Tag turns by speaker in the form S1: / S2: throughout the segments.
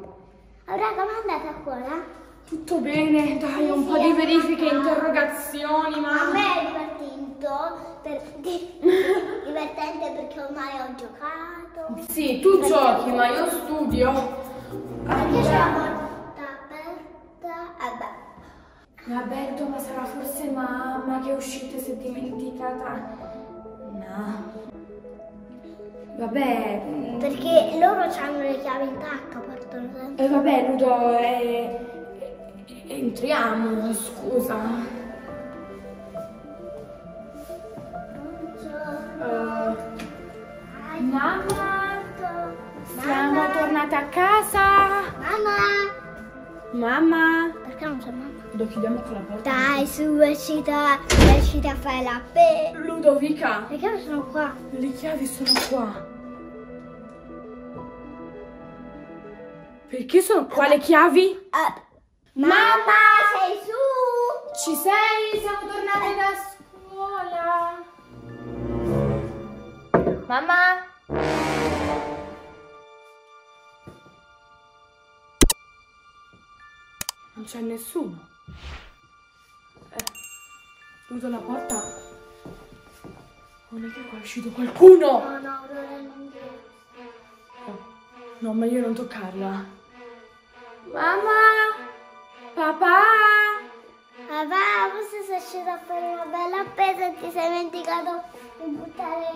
S1: Oh, raga, ma andate a scuola?
S2: Tutto bene, dai, un
S1: Sì,
S2: po'
S1: sì,
S2: di verifiche,
S1: andata.
S2: interrogazioni,
S1: A
S2: ma...
S1: me è divertento, per... divertente perché ormai ho giocato.
S2: Sì, tu giochi, ma io studio.
S1: Perché c'è la porta aperta? Eh beh.
S2: Roberto, ma sarà forse mamma che è uscita e si è dimenticata? No. Vabbè, mm,
S1: Perché loro hanno le chiavi in tasca, sempre.
S2: eh, vabbè, Ludo, eh, entriamo, scusa. Eh, mamma, siamo
S1: Mamma.
S2: tornate a casa.
S1: Mamma!
S2: Mamma.
S1: Perché non c'è mamma?
S2: Lo chiudiamo con la porta.
S1: Dai, su, escita, escita a fare la pe...
S2: Ludovica,
S1: Le chiavi sono qua.
S2: le chiavi sono qua. Perché sono qua le chiavi?
S1: Ah. Mamma, sei su?
S2: Ci sei? Siamo tornate da scuola. Mamma? Non c'è nessuno. Eh, chiudo la porta. Non è che qua è uscito qualcuno.
S1: No, no, non
S2: No, ma io non toccarla. Mamma? Papà?
S1: Papà, forse sei uscito a fare una bella appesa e ti sei dimenticato di buttare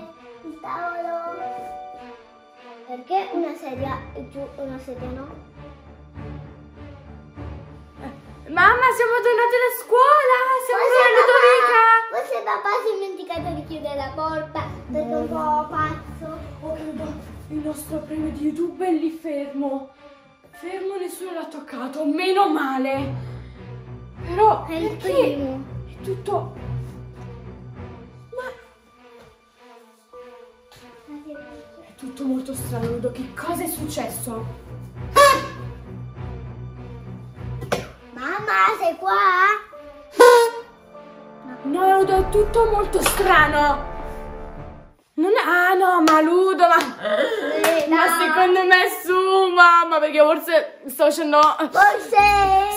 S1: il tavolo. Perché una sedia è giù e una sedia no?
S2: Mamma, siamo tornate da scuola! Siamo
S1: Forse
S2: con
S1: papà,
S2: la Ludovica!
S1: forse papà si è dimenticato di chiudere la porta perché è un po' pazzo.
S2: Oh, credo il nostro premio di YouTube è lì fermo. Fermo, nessuno l'ha toccato. Meno male. Però,
S1: È il primo.
S2: È tutto... Ma... È tutto molto strano, Ludo. Che cosa è successo?
S1: Mamma, sei qua?
S2: No, Ludo, è tutto molto strano. Non è... Ah, no, ma Ludo, ma...
S1: Eh,
S2: Ma
S1: no.
S2: secondo me è su, mamma, perché forse sto facendo...
S1: Forse...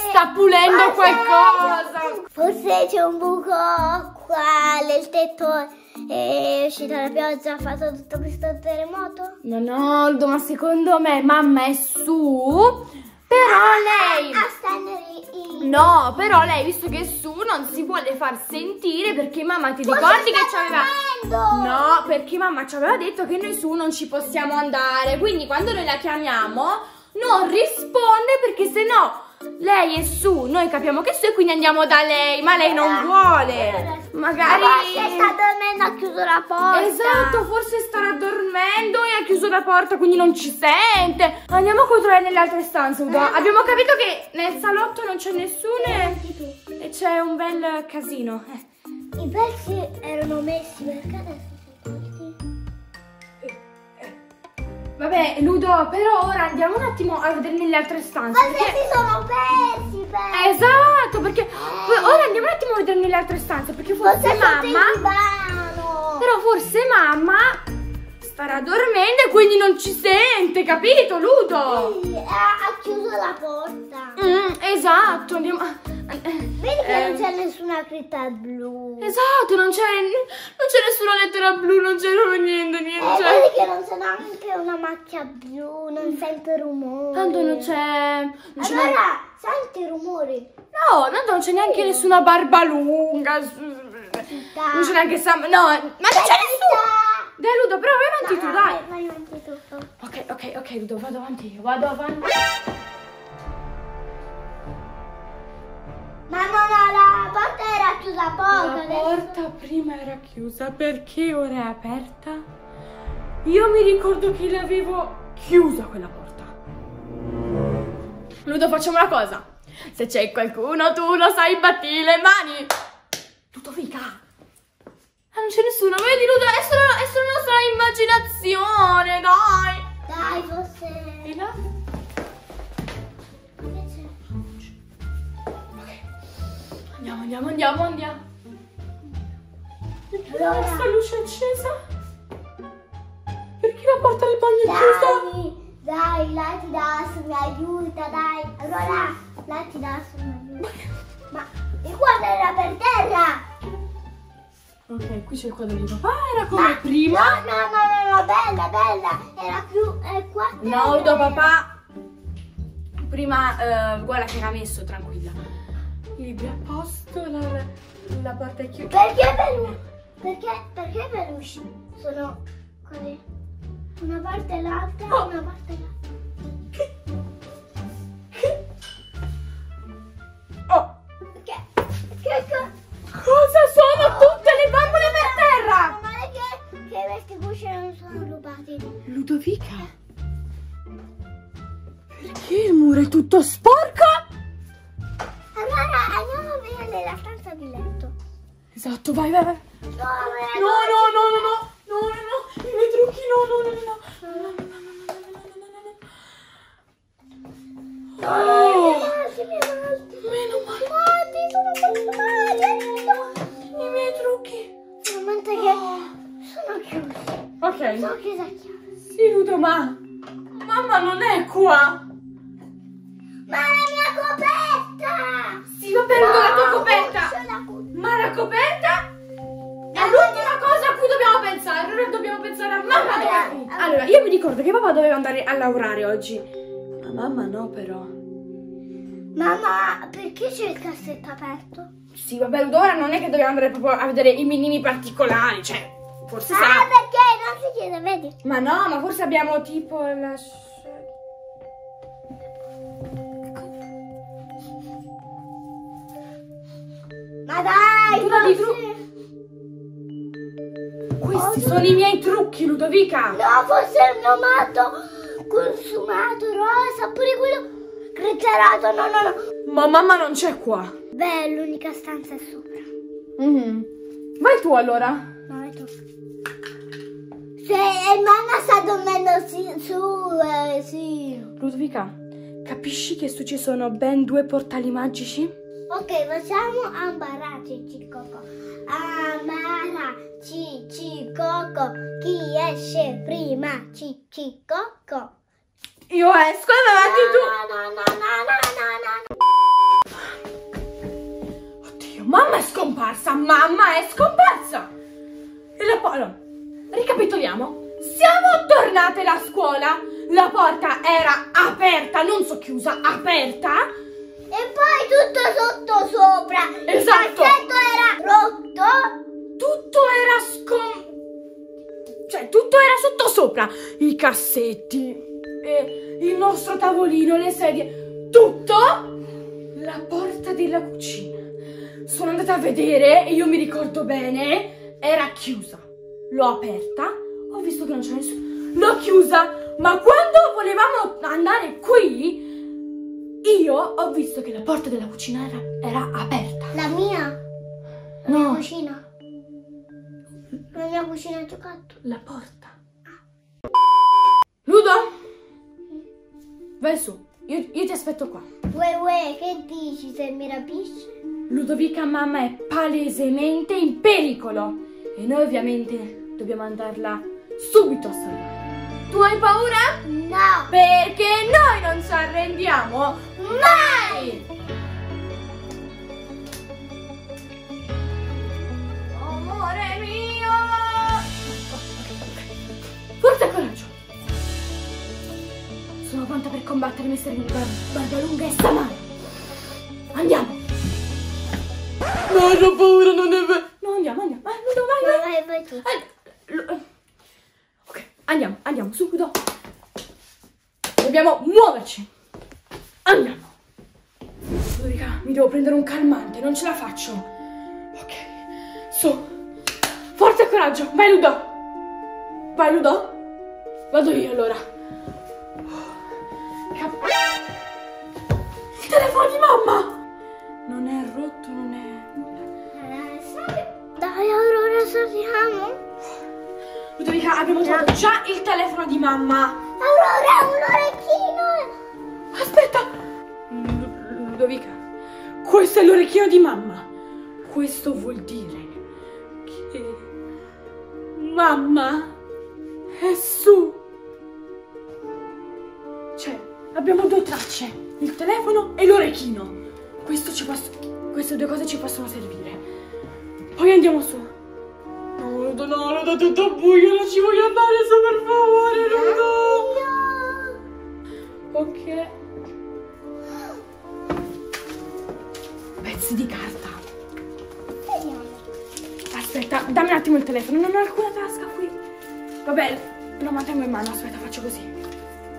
S2: Sta pulendo
S1: Forse-
S2: qualcosa.
S1: Forse c'è un buco qua nel tetto è uscita la pioggia, ha fatto tutto questo terremoto.
S2: No, no, Ludo, ma secondo me mamma è su, però lei...
S1: A stare in...
S2: No, però lei, visto che è su, non si vuole far sentire perché mamma ti ricordi che ci aveva... No, perché mamma ci aveva detto che noi su non ci possiamo andare, quindi quando noi la chiamiamo non risponde perché se no lei è su, noi capiamo che è su e quindi andiamo da lei, ma lei non vuole. Magari...
S1: Ma forse sta dormendo, ha chiuso la porta.
S2: Esatto, forse starà dormendo e ha chiuso la porta, quindi non ci sente. Andiamo a controllare nelle altre stanze, Udo. Abbiamo capito che nel salotto non c'è nessuno e- c'è un bel casino. Eh.
S1: I pezzi erano messi perché adesso
S2: Vabbè, Ludo, però ora andiamo un attimo a vedere nelle altre stanze.
S1: Forse
S2: perché-
S1: si sono persi pezzi.
S2: Esatto, perché ora andiamo un attimo a vedere nelle altre stanze, perché forse,
S1: Forse
S2: mamma... Però forse mamma starà dormendo e quindi non ci sente, capito, Ludo?
S1: Sì, ha, ha chiuso la porta.
S2: Mm, esatto, andiamo...
S1: Vedi che
S2: eh,
S1: non c'è nessuna scritta blu.
S2: Esatto, non c'è, non c'è nessuna lettera blu, non c'è niente, niente.
S1: Eh,
S2: c'è-
S1: vedi che non c'è neanche una macchia blu, non sento rumori.
S2: Tanto non c'è...
S1: Allora, senti rumori.
S2: No, tanto non c'è neanche nessuna barba lunga. Non c'è neanche Sam... No, ma non c'è nessuno! Dai, Ludo, però vai avanti tu, dai.
S1: Vai avanti tu.
S2: Ok, ok, ok, Ludo, vado avanti io, vado avanti.
S1: Ma no, no, la porta era chiusa poco.
S2: La
S1: adesso-
S2: porta prima era chiusa, perché ora è aperta? Io mi ricordo che l'avevo chiusa quella porta. Ludo, facciamo una cosa. Se c'è qualcuno, tu lo sai, batti le mani. Ludovica. Ah, non c'è nessuno, vedi Ludo, è solo, è solo nostra immaginazione, dai.
S1: Dai, forse...
S2: E là? Andiamo, andiamo, andiamo. Perché
S1: Allora.
S2: questa luce è accesa? Perché la porta del bagno è chiusa?
S1: Dai, Dai, Latidas mi aiuta, dai. Allora, Latidas mi aiuta. Ma il quadro era per terra.
S2: Ok, qui c'è il quadro di papà, era come
S1: Ma-
S2: prima.
S1: No, no, no, no, bella, bella. Era più... È qua.
S2: No, papà. Prima, eh, guarda che era messo, tranquilla. Libri a posto, la, la porta è chiusa.
S1: Perché per... Perché, perché per uscire sono così. Una parte e l'altra,
S2: Oh.
S1: una parte e l'altra.
S2: Vai, vai, vai.
S1: No,
S2: No, no, no, no, no, no, no, no, i miei trucchi, no, no, no, no, no, no, no, no, no, no, no, no, no. Oh, meno male. I miei trucchi.
S1: Solamente che sono chiusi.
S2: Ok.
S1: Sono chiusa a chiave.
S2: Sì, Ludo, ma... Mamma non è qua.
S1: Ma la mia coperta!
S2: Sì, va bene, Ludo, la tua coperta.
S1: C'è la coperta.
S2: Ma la coperta dobbiamo pensare. Allora dobbiamo pensare a mamma qui. Allora, io mi ricordo che papà doveva andare a lavorare oggi. Ma mamma no, però.
S1: Mamma, perché c'è il cassetto aperto?
S2: Sì, vabbè, ora non è che dobbiamo andare proprio a vedere i minimi particolari. Cioè, forse
S1: Ah,
S2: sarà...
S1: perché non si chiede, vedi?
S2: Ma no, ma forse abbiamo tipo la...
S1: Ma dai!
S2: Tu non li Questi sono i miei trucchi, Ludovica.
S1: No, forse è il tomato consumato, rosa, pure quello grigiarato, no, no, no.
S2: Ma mamma non c'è qua.
S1: Beh, l'unica stanza è sopra.
S2: Mhm. Vai tu allora.
S1: No, è tu. Se eh, mamma sta dormendo si- su, eh, sì.
S2: Ludovica, capisci che su ci sono ben due portali magici?
S1: Ok, facciamo ambara cici coco. Ambara cici coco. Chi esce prima cici coco.
S2: Io esco e avanti
S1: No, no, no, no, no, no, no.
S2: tu. Oddio, mamma è scomparsa, mamma è scomparsa. E la po- allora, ricapitoliamo. Siamo tornate alla scuola. La porta era aperta, non so chiusa, aperta.
S1: E poi tutto sotto sopra.
S2: Esatto.
S1: Il cassetto era rotto.
S2: Tutto era scom... Cioè, tutto era sotto sopra. I cassetti, il nostro tavolino, le sedie, tutto. La porta della cucina. Sono andata a vedere e io mi ricordo bene, era chiusa. L'ho aperta, ho visto che non c'era nessuno. L'ho chiusa, ma quando volevamo andare qui, io ho visto che la porta della cucina era, era aperta.
S1: La mia? La mia
S2: No.
S1: cucina? La mia cucina a giocattolo.
S2: La porta. Ludo? Vai su, io, io ti aspetto qua.
S1: Uè, uè, che dici se mi rapisce?
S2: Ludovica mamma è palesemente in pericolo e noi ovviamente dobbiamo andarla subito a salvare. Tu hai paura?
S1: No.
S2: Perché noi non ci arrendiamo mai! Amore mio! Forza e coraggio! Sono pronta per combattere Mister Bar- Barbalunga e Samara! Andiamo! No, ho paura, non è vero! No, andiamo, andiamo! Vai, Ludo, vai, vai!
S1: Vai, vai, vai tu.
S2: Eh, Ok, andiamo, andiamo, subito. Dobbiamo muoverci. Andiamo. Ludovica, mi devo prendere un calmante, non ce la faccio. Ok, su. Forza e coraggio. Vai, Ludo. Vai, Ludo. Vado io allora. Il telefono di mamma. Non è rotto, non è nulla.
S1: Dai, Aurora, saliamo.
S2: Ludovica, abbiamo trovato già il telefono di mamma.
S1: Aurora, un orecchino.
S2: Aspetta! Lu- Ludovica, questo è l'orecchino di mamma. Questo vuol dire che mamma è su. abbiamo due tracce, il telefono e l'orecchino. Questo ci posso, queste due cose ci possono servire. Poi andiamo su. No, no, Ludo, tutto buio, non ci voglio andare su, per favore, Ludo. Ok. Pezzi di carta. Aspetta, dammi un attimo il telefono, non ho alcuna tasca qui. Vabbè, lo mantengo in mano, aspetta, faccio così.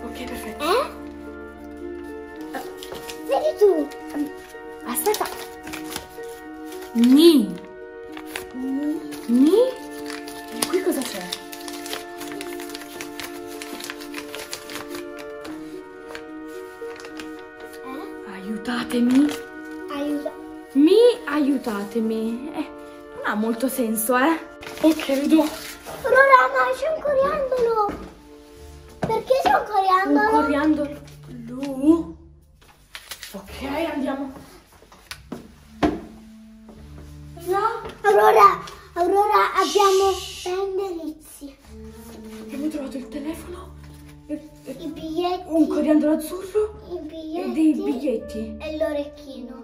S2: Ok, perfetto.
S1: Eh? Vedi tu.
S2: Aspetta. Ni. Ni. E qui cosa c'è?
S1: Eh?
S2: Aiutatemi.
S1: Aiuta.
S2: Mi aiutatemi. Eh, non ha molto senso, eh. Ok, Ludo.
S1: Aurora, ma c'è un coriandolo. Perché c'è un
S2: Un
S1: coriandolo?
S2: coriandolo blu. Ok, andiamo. No.
S1: Aurora, Aurora, abbiamo ben delizie.
S2: Abbiamo trovato il telefono. e- e
S1: I biglietti.
S2: Un coriandolo azzurro.
S1: I
S2: E
S1: biglietti.
S2: dei biglietti.
S1: E l'orecchino.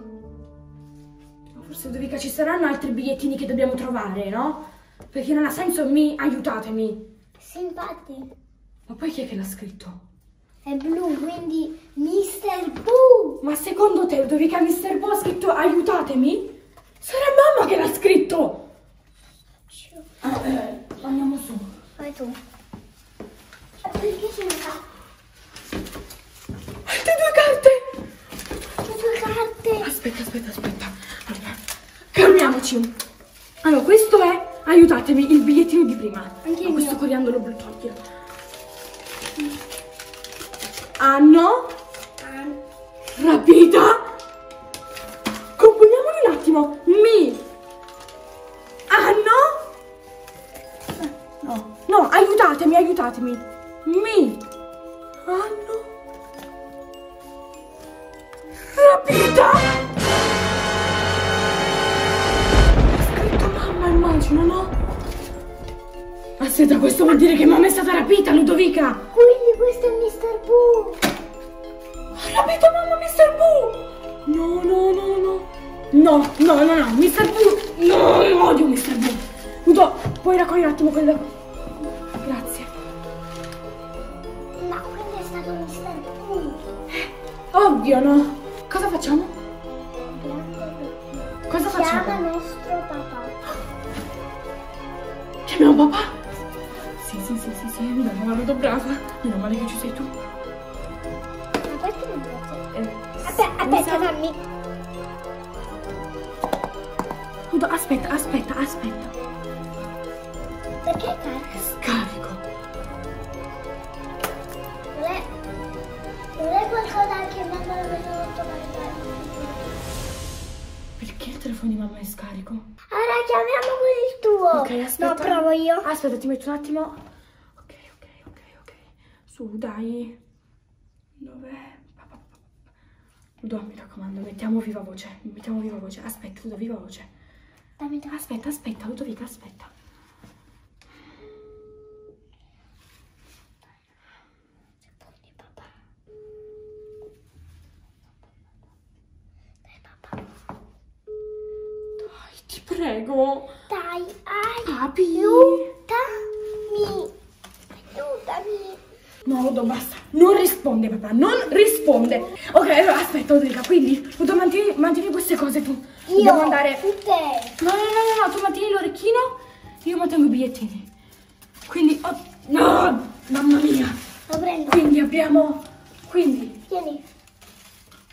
S2: Forse Dovica ci saranno altri bigliettini che dobbiamo trovare, no? Perché non ha senso mi aiutatemi.
S1: Sì, infatti.
S2: Ma poi chi è che l'ha scritto?
S1: È blu, quindi Mr. Boo.
S2: Ma secondo te Dovica Mr. Bo ha scritto aiutatemi? Sarà mamma che l'ha scritto! Ah, eh, andiamo su.
S1: Vai tu. Perché ce ne fa?
S2: Altre due carte!
S1: Le tue carte.
S2: Aspetta, aspetta, aspetta. Calmiamoci. Allora, questo è, aiutatemi, il bigliettino di prima.
S1: Anche
S2: Ma questo coriandolo blu toglielo. Anno rapita. Componiamoli un attimo. Mi. Anno. Eh, No, no, aiutatemi, aiutatemi. Mi. Anno. Rapita. Mamma, immagino, no? Aspetta, questo vuol dire che mamma è stata rapita, Ludovica!
S1: Quindi questo è Mr. Boo.
S2: Ha rapito mamma Mr. Boo! No, no, no, no. No, no, no, no, Mr. Boo! No, io odio Mr. Boo! Ludo, puoi raccogliere un attimo quello? Grazie.
S1: Ma quindi è stato Mr. Boo.
S2: Ovvio, no? Cosa facciamo? Cosa facciamo?
S1: nostro
S2: Chiamiamo papà? Sì, sì, sì, sì, sì, meno male, brava. Meno male che ci sei tu.
S1: Ma perché non piace?
S2: Eh,
S1: Aspetta, aspetta, dammi.
S2: Aspetta, aspetta, aspetta.
S1: Perché carica?
S2: Scarico.
S1: Non è, non è qualcosa che mamma aveva fatto caricare.
S2: Perché il telefono di mamma è scarico?
S1: Ora chiamiamo il tuo.
S2: Ok, aspetta.
S1: No, provo io.
S2: Aspetta, ti metto un attimo. Ok, ok, ok, ok. Su, dai. Dov'è? Ludo, mi raccomando, mettiamo viva voce. Mettiamo viva voce. Aspetta, Ludo, viva voce.
S1: Dammi, dammi.
S2: Aspetta, aspetta, Ludovica, aspetta.
S1: Rispondi, papà. Dai, papà.
S2: Dai, ti prego.
S1: Dai, ai.
S2: Papi.
S1: Aiutami. Aiutami.
S2: No, Ludo, basta. Non risponde, papà, non risponde. Ok, allora aspetta, Ludovica, quindi, Ludo, mantieni, mantieni queste cose tu.
S1: Io.
S2: Devo andare...
S1: Tutte.
S2: No, no, no, no, no, tu mantieni l'orecchino, io mantengo i bigliettini. Quindi, oh, no, mamma mia.
S1: Lo prendo.
S2: Quindi abbiamo, quindi,
S1: Tieni.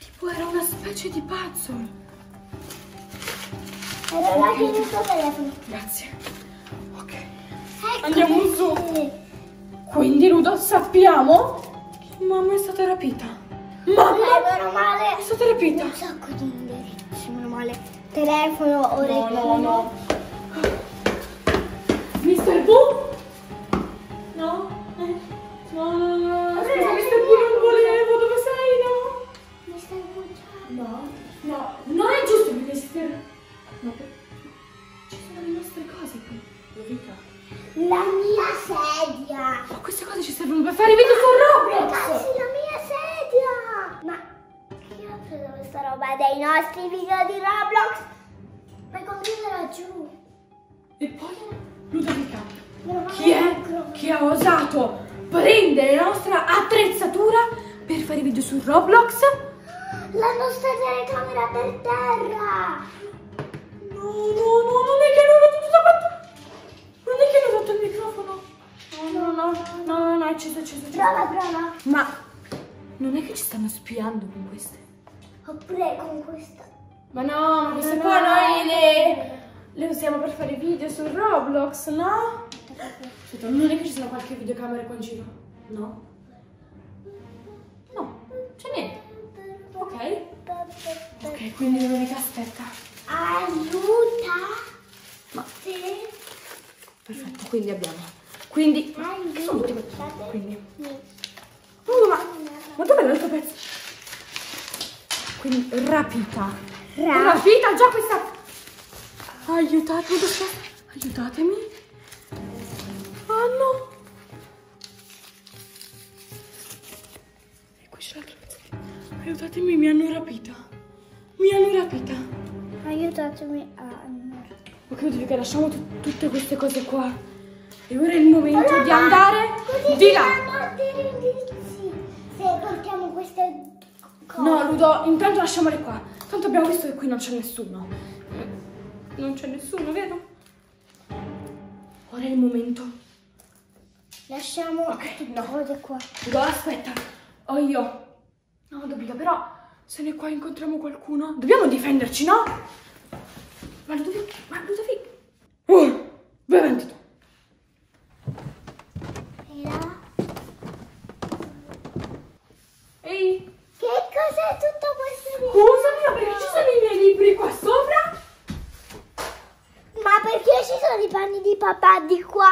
S2: tipo era una specie di puzzle.
S1: Il tuo telefono.
S2: Grazie. Ok.
S1: Ecco.
S2: Andiamo su. Quindi, Ludo, sappiamo che mamma è stata rapita. Mamma
S1: Eh, meno male.
S2: è stata rapita.
S1: Un sacco di indirizzi, meno male. Telefono,
S2: No,
S1: orecchino.
S2: no, no. Mister Boo? No? Eh, No, no, no. Scusa, Mister Boo, non volevo. Dove sei, no?
S1: Mi stai bugiando.
S2: No, no, non No, per- ci sono le nostre cose qui. Lovica.
S1: La mia sedia.
S2: Ma queste cose ci servono per fare i video su Roblox.
S1: Ragazzi, la mia sedia. preso questa roba dei nostri video di Roblox. Il computer era giù.
S2: E poi, Ludovica, chi è che ha osato prendere la nostra attrezzatura per fare video su Roblox?
S1: La nostra telecamera per terra.
S2: No, no, no, non è che hanno rotto tutta quanta... Non è che hanno rotto il microfono. No, no, no, no, no, no, è acceso, è acceso.
S1: Prova, prova.
S2: Ma non è che ci stanno spiando con queste?
S1: Oppure con questa.
S2: Ma no, ma queste
S1: No,
S2: qua
S1: no.
S2: noi le, le usiamo per fare video su Roblox, no? Aspetta, non è che ci sono qualche videocamera qua in giro? No? No, c'è niente. Ok. Ok, quindi Domenica aspetta.
S1: Aiuta.
S2: Ma
S1: Sì.
S2: perfetto, quindi abbiamo. Quindi.
S1: Aiuta.
S2: Sono tutti. Quindi. Oh, ma, ma dov'è l'altro pezzo? Quindi rapita.
S1: Ra-
S2: Rapita già questa. Aiutatemi? Aiutatemi. Oh no. E qui c'è l'altro pezzo. Aiutatemi, mi hanno rapita. Mi hanno rapita.
S1: Aiutatemi a...
S2: Ok, Ludovica, lasciamo tu- tutte queste cose qua. E ora è il momento di andare di là.
S1: Se portiamo queste cose.
S2: No, Ludo, intanto lasciamole qua. Tanto abbiamo visto che qui non c'è nessuno. Non c'è nessuno, vero? Ora è il momento.
S1: Lasciamo
S2: Ok,
S1: queste
S2: no.
S1: cose qua.
S2: Ludo, aspetta. Ho io. No, Ludovica, però se noi qua incontriamo qualcuno, dobbiamo difenderci, no? Ma Ludovica, ma Ludovica. Uh, vai avanti tu.
S1: E là?
S2: Ehi,
S1: Che cos'è tutto questo di...
S2: scusami, ma perché ci sono i miei libri qua sopra?
S1: Ma perché ci sono i panni di papà di qua?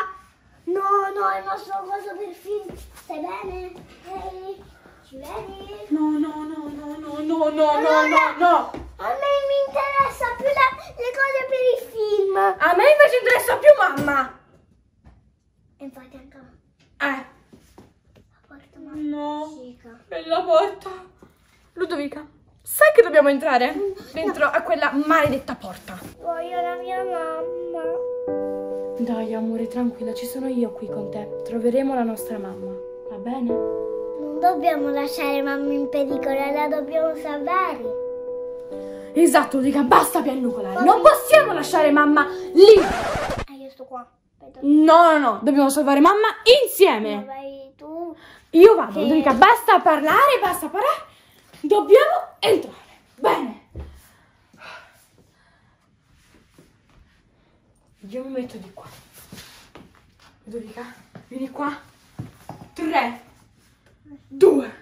S1: No, no, il nostro coso per film. Stai bene? Ehi, ci vedi?
S2: No, no, no, no, no, no, no, no, no, no.
S1: A me mi interessa più la- le cose per i film.
S2: A me invece interessa più mamma.
S1: E infatti anche a me.
S2: Eh.
S1: La porta
S2: No.
S1: magica.
S2: Bella porta. Ludovica, sai che dobbiamo entrare? Dentro a quella maledetta porta.
S1: Voglio la mia mamma.
S2: Dai, amore, tranquilla, ci sono io qui con te. Troveremo la nostra mamma. Va bene?
S1: Non dobbiamo lasciare mamma in pericolo, la dobbiamo salvare.
S2: Esatto, dica, basta piagnucolare. Non possiamo lasciare mamma lì.
S1: Ah, io sto qua.
S2: No, no, no, dobbiamo salvare mamma insieme.
S1: Vai tu.
S2: Io vado,
S1: sì.
S2: dica, basta parlare, basta parlare. Dobbiamo entrare. Bene. Io mi metto di qua. Ludovica, vieni qua. 3, 2,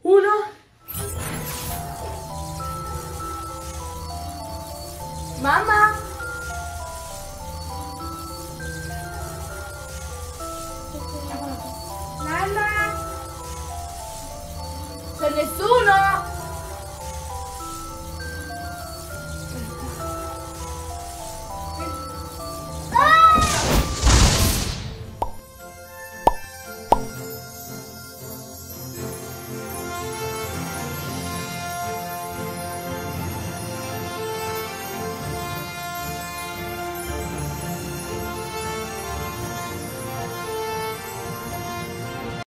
S2: 1. Mamá.
S1: Mamá.
S2: Se les uno.